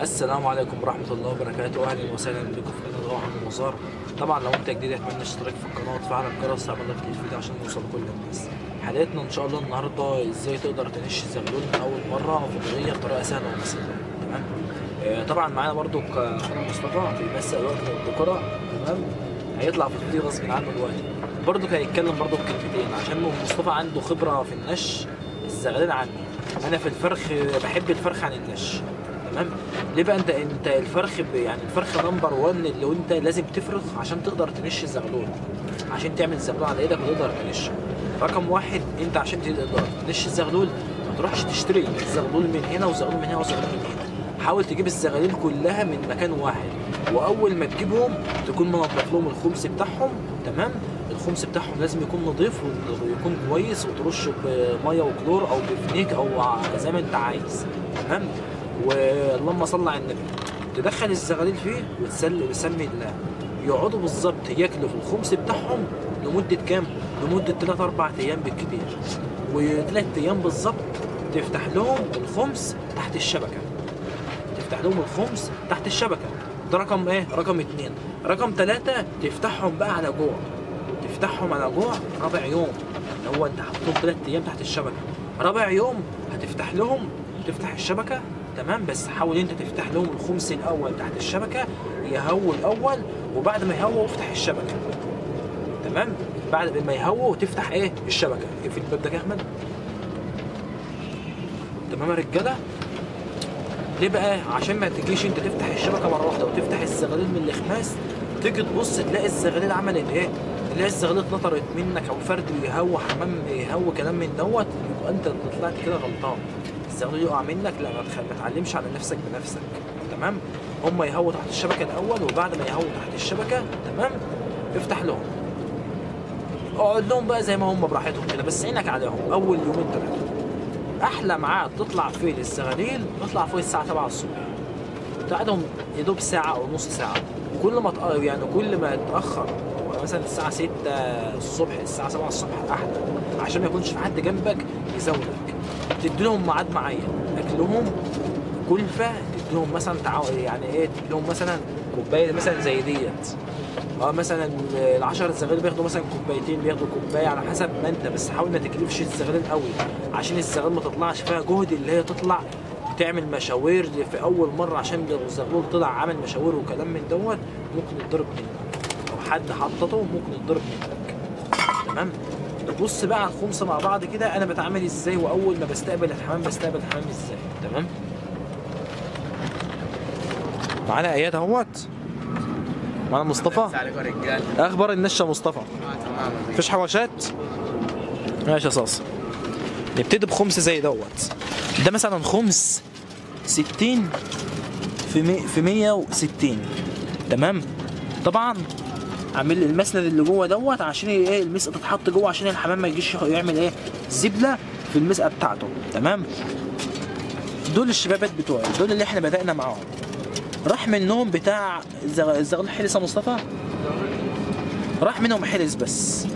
السلام عليكم ورحمة الله وبركاته. أهلا وسهلا بكم في قناة روح المزار. طبعا لو أنت جديد أتمنى اشتراك في القناة وتفعل الجرس تعمل لك الفيديو عشان يوصل لكل الناس. حلقتنا إن شاء الله النهاردة إزاي تقدر تنش الزغلول من أول مرة في الغية بطريقة سهلة وبسيطة. تمام؟ آه، طبعا معانا برضو ك- أخونا مصطفى بيمثل الوقت الذكرى تمام؟ هيطلع في الفيديو غصب عنه دلوقتي. برضو كان يتكلم برضو بكلمتين عشان مصطفى عنده خبرة في النش الزغلول عني. أنا في الفرخ بحب الفرخ عن النش. تمام؟ ليه بقى انت انت الفرخ يعني الفرخ نمبر 1 اللي انت لازم تفرخ عشان تقدر تنش الزغلول عشان تعمل الزغلول على إيدك وتقدر تنش. رقم واحد انت عشان تقدر تنش الزغلول ما تروحش تشتري الزغلول من هنا وزغلول من هنا وزغلول من هنا. حاول تجيب الزغاليل كلها من مكان واحد. واول ما تجيبهم تكون منظف لهم الخمس بتاعهم تمام؟ الخمس بتاعهم لازم يكون نظيف ويكون كويس وترشه بمية وكلور أو بفنيك أو زي ما أنت عايز تمام؟ واللهم صل على النبي. تدخل الزغاليل فيه وتسل وتسمي الله. يقعدوا بالظبط ياكلوا في الخمس بتاعهم لمدة كام؟ لمدة 3 4 أيام بالكتير. وثلاث أيام بالظبط تفتح لهم الخمس تحت الشبكة. تفتح لهم الخمس تحت الشبكة. ده رقم إيه؟ رقم اتنين. رقم ثلاثة تفتحهم بقى على جوع. تفتحهم على جوع رابع يوم. اللي هو أنت حاططهم ثلاث أيام تحت الشبكة. رابع يوم هتفتح لهم تفتح الشبكة تمام بس حاول انت تفتح لهم الخمس الأول تحت الشبكة يهووا الأول وبعد ما يهووا افتح الشبكة. تمام؟ بعد ما يهووا تفتح إيه؟ الشبكة. في الباب ده يا أحمد. تمام يا رجالة؟ ليه بقى؟ عشان ما تجيش انت تفتح الشبكة مرة واحدة وتفتح الزغاليل من الخماس تيجي تبص تلاقي الزغاليل عملت إيه؟ تلاقي الزغاليل اتنطرت منك أو فرد يهوى حمام يهوى كلام من دوت يبقى انت طلعت كده غلطان. الزغاليل يقع منك لا ما تعلمش على نفسك بنفسك. تمام؟ هم يهووا تحت الشبكة الأول وبعد ما يهووا تحت الشبكة تمام؟ افتح لهم. اقعد لهم بقى زي ما هم براحتهم كده بس عينك عليهم. أول يومين ثلاثة أحلى ميعاد تطلع فيه للزغاليل تطلع فيه الساعة 7 الصبح. تقعدهم يا دوب ساعة أو نص ساعة. كل ما يعني كل ما تأخر تبقى مثلا الساعة 6 الصبح الساعة 7 الصبح أحلى عشان ما يكونش في حد جنبك يزودك تدي لهم ميعاد معين. أكلهم كلفة تدي لهم مثلا. يعني إيه تدي لهم مثلا كوباية مثلا زي ديت. آه مثلا العشر زغاليل بياخدوا مثلا كوبايتين بياخدوا كوباية على حسب ما انت بس حاول ما تكلفش الزغاليل قوي. عشان الزغال ما تطلعش فيها جهد اللي هي تطلع تعمل مشاوير في أول مرة عشان لو الزغلول طلع عمل مشاوير وكلام من دوت ممكن يتضرب منك. أو حد حطته ممكن يتضرب منك. تمام؟ نبص بقى على الخمسة مع بعض كده أنا بتعامل إزاي؟ وأول ما بستقبل الحمام بستقبل الحمام إزاي؟ تمام؟ معانا إياد أهوت. معانا مصطفى. أخبار النشه مصطفى؟ مفيش حواشات؟ ماشي يا صاص نبتدي بخمس زي دوت. ده مثلا خمس 60 في مي في 160 تمام؟ طبعا عامل لي المسند اللي جوه دوت عشان إيه المسقه تتحط جوه عشان الحمام ما يجيش يعمل إيه زبلة في المسقه بتاعته. تمام؟ دول الشبابات بتوعي دول اللي إحنا بدأنا معاهم. راح منهم بتاع الزغ- الزغلول حلس مصطفى؟ راح منهم حلس بس.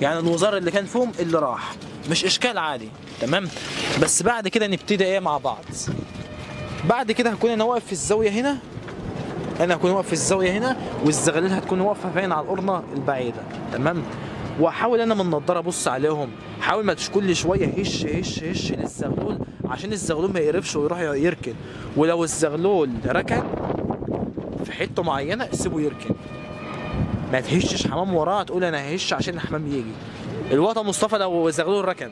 يعني الوزارة اللي كان فيهم اللي راح. مش إشكال عادي. تمام؟ بس بعد كده نبتدي إيه مع بعض. بعد كده هكون أنا واقف في الزاوية هنا. أنا هكون واقف في الزاوية هنا والزغاليل هتكون واقفة فين؟ على القرنه البعيدة. تمام؟ واحاول أنا من النضاره أبص عليهم. حاول ما كل شوية هش هش هش للزغلول عشان الزغلول ما يقرفش ويروح يركن. ولو الزغلول ركن في حتة معينة سيبه يركن. ما تهشش حمام وراه تقول أنا ههش عشان الحمام يجي. الوطا مصطفى لو الزغلول ركن.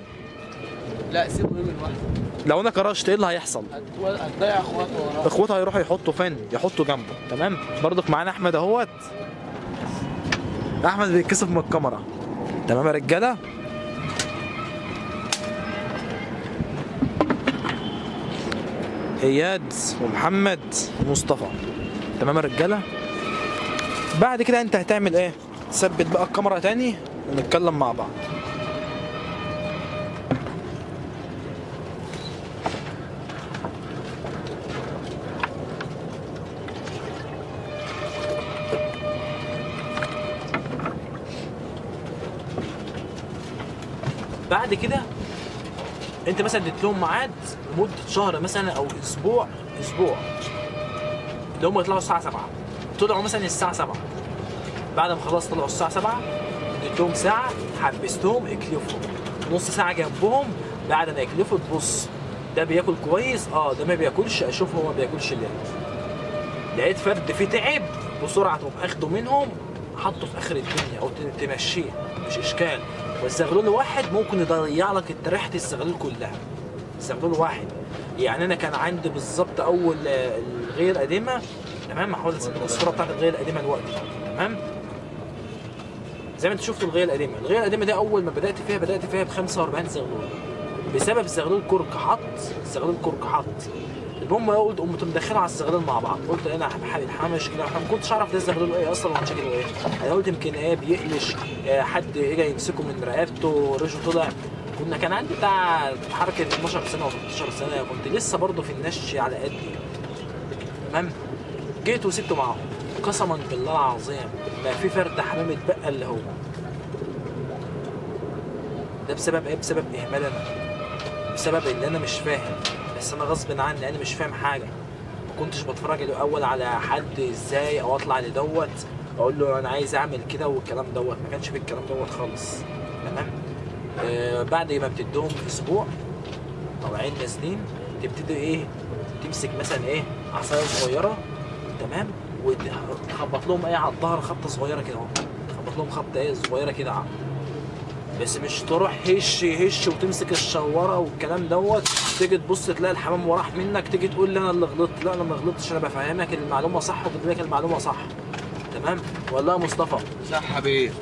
لا سيبه يوم لوحده لو أنا كرشت إيه اللي هيحصل؟ هتضيع اخواته وراه اخواتها هيروحوا يحطوا فين يحطوا جنبه تمام؟ برضك معانا أحمد أهوت. أحمد بيتكسف من الكاميرا. تمام يا رجالة؟ إياد ومحمد ومصطفى. تمام يا رجالة؟ بعد كده أنت هتعمل إيه؟ تثبت بقى الكاميرا تاني ونتكلم مع بعض. بعد كده انت مثلا اديت لهم ميعاد لمده شهر مثلا أو أسبوع أسبوع. اللي هم يطلعوا الساعة 7 طلعوا مثلا الساعة 7 بعد ما خلاص طلعوا الساعة 7 اديتهم ساعة حبستهم اكلفهم. نص ساعة جنبهم بعد ما يكلفوا تبص. ده بياكل كويس؟ آه ده ما بياكلش. أشوف هو ما بياكلش ليه. لقيت فرد فيه تعب بسرعة تقوم أخده منهم حطه في آخر الدنيا أو تمشيه. مش إشكال. والزغلول واحد ممكن يضيع لك ريحه الزغلول كلها. زغلول واحد. يعني أنا كان عندي بالظبط أول آه، الغيه القديمه تمام؟ هحاول الصورة بتاعت الغيه القديمه دلوقتي. تمام؟ زي ما انت شفتوا الغيه القديمة. الغيه القديمة دي أول ما بدأت فيها بدأت فيها ب 45 زغلول. بسبب زغلول كرك حط زغلول كرك حط. المهم قلت قمت مدخلها على الزغلول مع بعض. قلت أنا الحمش كده ما كنتش أعرف ده الزغلول إيه أصلا ولا شكله إيه. أنا قلت يمكن إيه بيقلش آه، حد اجى يمسكه من رقبته رجله طلع. كنا كان عندي بتاع حركة 12 سنة و 13 سنة كنت لسه برضه في النش على قدي. تمام جيت وسبته معاهم. قسما بالله العظيم ما في فرد حمام اتبقى اللي هو. ده بسبب إيه؟ بسبب إهمال أنا. بسبب إن أنا مش فاهم. بس أنا غصب عني أنا مش فاهم حاجة. ما كنتش بتفرج الأول على حد إزاي أو أطلع لدوت أقول له أنا عايز أعمل كده والكلام دوت. ما كانش في الكلام دوت خالص. تمام؟ آه بعد ما بتديهم أسبوع طالعين نازلين تبتدي إيه؟ تمسك مثلا إيه؟ عصاية صغيرة. تمام؟ وتخبط لهم إيه؟ على الظهر خبطة صغيرة كده أهو. تخبط لهم خبطة إيه؟ صغيرة كده. بس مش تروح هش هش وتمسك الشواره والكلام دوت تيجي تبص تلاقي الحمام وراح منك تيجي تقول لي أنا اللي غلطت. لا أنا ما غلطتش أنا بفهمك المعلومة صح وبديلك المعلومة صح. تمام؟ والله مصطفى. صح حبيبي.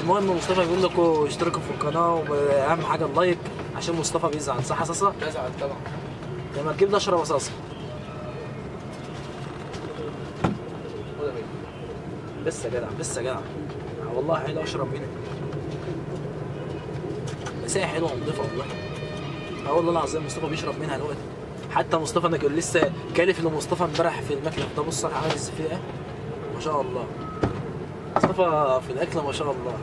المهم مصطفى بيقول لكم اشتركوا في القناة وأهم حاجة اللايك عشان مصطفى بيزعل صح يا صاصه بزعل طبعا. لما تجيب لي اشرب صاصه يا جدع بس يا جدع. والله حلو اشرب منها هي حلوة ونضيفه والله. آه والله العظيم مصطفى بيشرب منها دلوقتي حتى مصطفى أنا كان لسه كالف لمصطفى امبارح في المكلف ده بص أنا عامل إزاي فيه إيه ما شاء الله. مصطفى في الاكل ما شاء الله.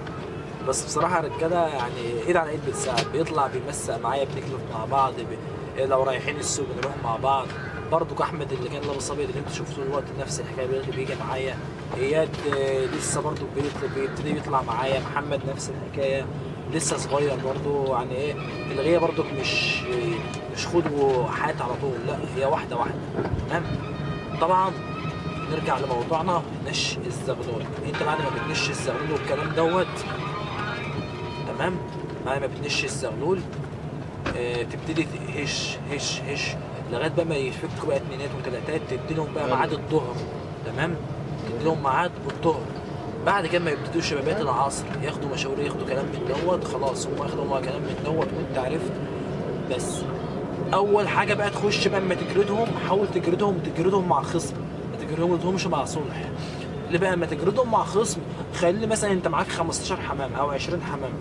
بس بصراحة الرجاله يعني ايد على ايد بتساعد بيطلع بيمسق معايا بنكلف مع بعض بي... لو رايحين السوق بنروح مع بعض. برضو أحمد اللي كان لابس أبيض اللي أنتوا شفتوه دلوقتي نفس الحكاية بيجي بيجي معايا. إياد آه، لسه برضو بيبتدي يطلع معايا. محمد نفس الحكاية. لسه صغير برضو يعني إيه الغية برضو مش مش خد وحات على طول لا هي واحدة واحدة تمام؟ طبعا نرجع لموضوعنا نش الزغلول. أنت بعد ما بتنش الزغلول والكلام دوت تمام؟ بعد ما بتنش الزغلول آه، تبتدي هش هش هش لغاية بقى ما يفكوا بقى اتنينات وتلاتات تدي لهم بقى ميعاد الظهر تمام؟ تدي لهم ميعاد الظهر بعد كده ما يبتدوا شبابات العصر ياخدوا مشاوير ياخدوا كلام من دوت خلاص هم ياخدوا هم كلام من دوت وانت عرفت بس. أول حاجة بقى تخش بقى اما تجردهم حاول تجردهم تجردهم مع خصم. ما تجردهمش مع صلح. اللي بقى اما تجردهم مع خصم خلي مثلا أنت معاك 15 حمام أو 20 حمام.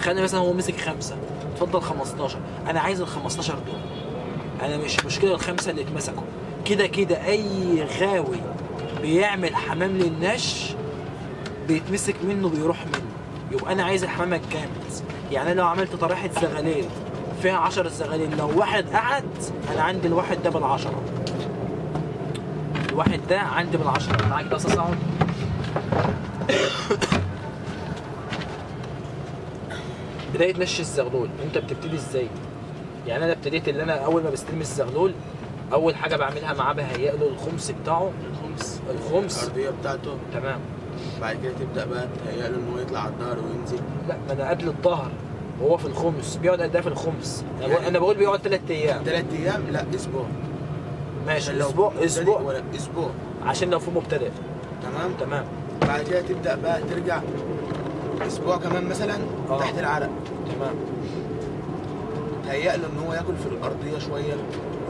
خلي مثلا هو مسك خمسة. اتفضل 15 أنا عايز ال 15 دول. أنا مش مشكلة الخمسة اللي اتمسكوا كده كده أي غاوي بيعمل حمام للنش بيتمسك منه بيروح منه. يبقى أنا عايز الحمام الكامل. يعني أنا لو عملت طريحه زغالين فيها 10 زغالين لو واحد قعد أنا عندي الواحد ده بالعشرة. الواحد ده عندي بالعشرة. معاك ده أهو. بداية نش الزغلول. أنت بتبتدي إزاي؟ يعني أنا ابتديت اللي أنا أول ما بستلم الزغلول أول حاجة بعملها معاه بهيئ له الخمس بتاعه. الخمس. الخمس. الأرضية بتاعته. تمام. بعد كده تبدأ بقى تهيأ له إن هو يطلع على الظهر وينزل. لا ما أنا قبل الظهر وهو في الخمس. بيقعد قد إيه في الخمس؟ أنا بقول- يعني- أنا بقول بيقعد ثلاث أيام. ثلاث أيام؟ لا أسبوع. ماشي أسبوع أسبوع. ولا أسبوع. عشان لو في مبتدئ. تمام؟ تمام. بعد كده تبدأ بقى ترجع أسبوع كمان مثلا آه. تحت العرق. تمام. تهيأ له إن هو ياكل في الأرضية شوية.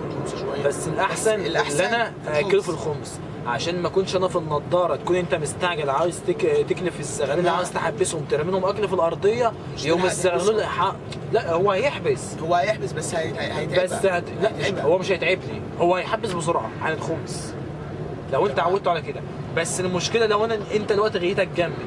الخمس شوية بس الاحسن, بس الأحسن اللي أنا اكله في الخمس. الخمس عشان ما أكونش أنا في النضارة تكون أنت مستعجل عاوز تك... تكنف الزغالين لا. عاوز تحبسهم ترمي لهم أكل في الأرضية يوم الزغلول. ح... لا هو هيحبس هو هيحبس بس هي- هي- هيتعبها بس هت... لا. هيتعبها. هو مش هيتعبني هو هيحبس بسرعة عن الخمس لو أنت عودته على كده بس المشكلة لو أنا أنت دلوقتي غيتك جنبي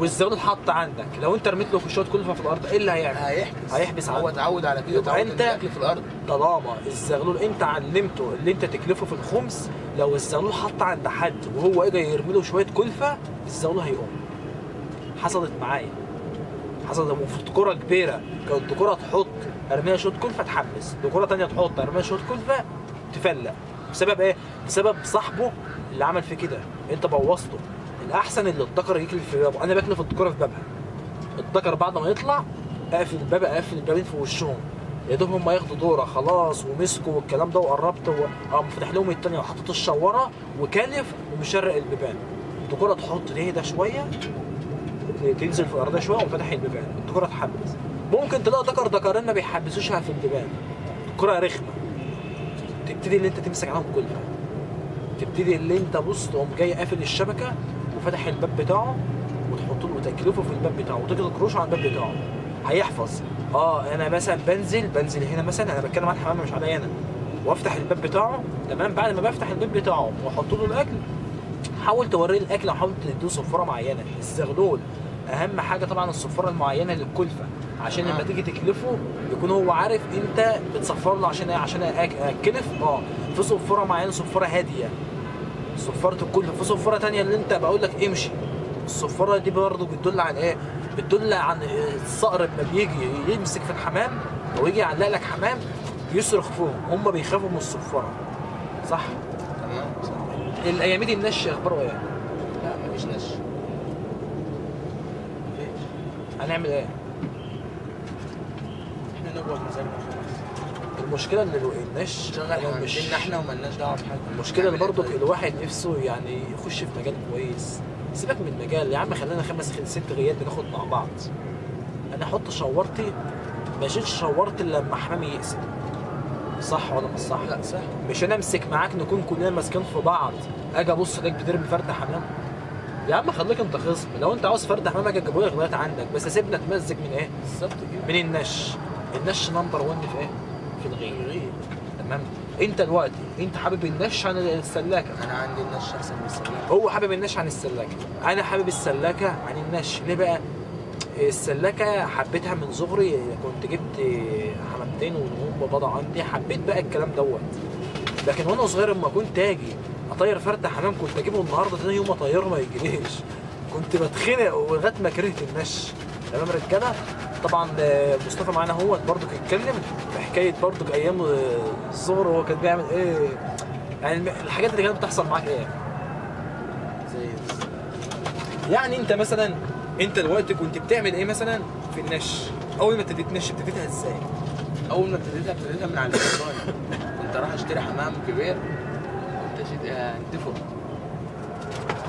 والزغلول اتحط عندك. لو انت رميت له شوية كلفه في الأرض إيه اللي هيعمل؟ هيحبس. هيحبس هو. اتعود على كده يبقى اتعود انت- في الأرض. طالما الزغلول انت علمته اللي انت تكلفه في الخمس. لو الزغلول حط عند حد وهو اجى يرمي له شوية كلفة الزغلول هيقوم. حصلت معايا. حصلت المفروض كرة كبيرة كانت كرة تحط ارميها شوط كلفة تحمس كرة تانية تحط ارميها شوط كلفة تفلق. بسبب إيه؟ بسبب صاحبه اللي عمل في كده. انت بوظته. الأحسن اللي الدكر يكلف في بابه. أنا بكلف الدكرة في بابها. الدكر بعد ما يطلع اقفل الباب اقفل البابين في وشهم. يا دوب هم ياخدوا دورة خلاص ومسكوا والكلام ده وقربت وقام فاتح لهم التانية وحطيت الشوره وكلف ومشرق البيبان. الدكرة تحط تهدى شوية؟ تنزل في الارضيه شوية وفتح البيبان. الكره تحبس ممكن تلاقي دكر دكرين ما بيحبسوشها في البيبان. كره رخمة. تبتدي اللي أنت تمسك عليهم كلها. تبتدي اللي أنت بص تقوم جاي قافل الشبكة وفتح الباب بتاعه وتحط له وتكلفه في الباب بتاعه وتجري كروشه على الباب بتاعه. هيحفظ. آه أنا مثلا بنزل بنزل هنا مثلا أنا بتكلم عن الحمام مش عليا أنا. وأفتح الباب بتاعه. تمام؟ بعد ما بفتح الباب بتاعه وأحط له الأكل حاول توريه الأكل وحاول تديه صفارة معينة. الزغلول أهم حاجة طبعا الصفارة المعينة للكلفة عشان لما. تيجي تكلفه يكون هو عارف أنت بتصفر له عشان إيه؟ عشان أكلف. آه في صفارة معينة صفارة هادية. صفاره الكلفه في صفاره تانية اللي انت بقول لك امشي. الصفاره دي برضه بتدل عن إيه؟ بتدل عن الصقر لما بيجي يمسك في الحمام أو يجي يعلق لك حمام يصرخ فيهم هم بيخافوا من الصفاره صح؟ تمام. الأيام دي النش أخباره إيه؟ لا مفيش نش. مفيش. هنعمل إيه؟ إحنا نقعد مزاجنا المشكلة إن شغل أنا إحنا مش مش إحنا ومالناش دعوة بحاجة. المشكلة اللي إيه طيب؟ الواحد نفسه يعني يخش في مجال كويس. سيبك من المجال يا عم خلينا خمس ست غيات بناخد مع بعض. أنا أحط شورتي ما اشيلش شورتي إلا لما حمامي يقسم. صح ولا مش صح؟ لا صح. مش أنا أمسك معاك نكون كلنا ماسكين في بعض. أجي أبص الاقيك بترمي فرد حمام. يا عم خليك أنت خصم. لو أنت عاوز فرد حمام أجي أجيبه لك لغايه عندك. بس سيبنا تمزج من إيه؟ بالظبط كده. من النش. النش نمبر 1 في إيه؟ في الغير غير. تمام. انت دلوقتي انت حابب النش عن السلاكة. أنا عندي النش احسن من السلام هو حابب النش عن السلاكة. أنا حابب السلاكة عن النش ليه بقى؟ السلاكة حبيتها من صغري. كنت جبت حمامتين وهم بضع عندي. حبيت بقى الكلام دوت. لكن وأنا صغير لما كنت آجي أطير فرد حمام كنت أجيبه النهارده تاني يوم اطيره ما يجريش كنت بتخنق ولغاية ما كرهت النش تمام رجالة؟ طبعا آه، مصطفى معانا هو برضه اتكلم في حكايه برضه أيام آه، الصغر هو كان بيعمل إيه؟ يعني الحاجات اللي كانت بتحصل معاك إيه؟ زي يعني أنت مثلا أنت دلوقتي كنت بتعمل إيه مثلا في النش؟ أول ما ابتديت نش ابتديتها إزاي؟ أول ما ابتديتها ابتديتها من على البلكونه كنت أروح أشتري حمام كبير كنت آه، انتفه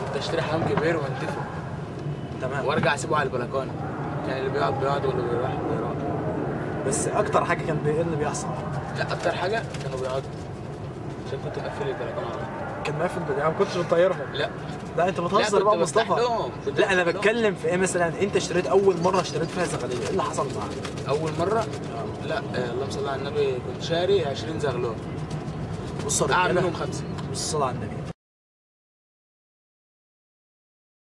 كنت أشتري حمام كبير وانتفه تمام. وأرجع أسيبه على البلكونة. كان اللي بيقعد بيقعد واللي بيروح بيروح. بس أكتر حاجة كان بي- إيه اللي بيحصل؟ لا أكتر حاجة كانوا بيقعدوا عشان كنت مقفل البلكونة. كان مقفل يعني ما كنتش بطيرهم لا. لا أنت بتهزر بقى مصطفى. لا أنا. بتكلم في إيه مثلا؟ أنت اشتريت أول مرة اشتريت فيها زغاليه إيه اللي حصل معاك؟ أول مرة؟ لا آه، اللهم صل على النبي. كنت شاري 20 زغلول. بص منهم خمسة. بص على النبي.